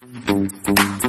Boom, boom, boom.